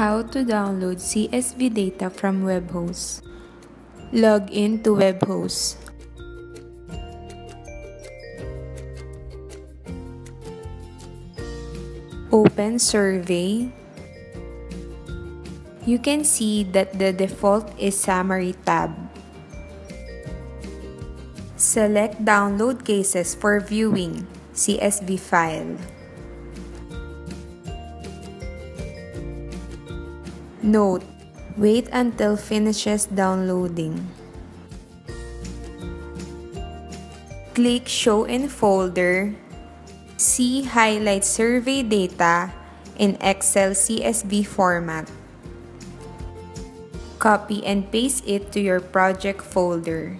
How to download CSV data from Webhost. Log in to Webhost. Open Survey. You can see that the default is Summary tab. Select Download Cases for viewing CSV file. Note, wait until finishes downloading. Click Show in Folder. See Highlight Survey Data in Excel CSV format. Copy and paste it to your project folder.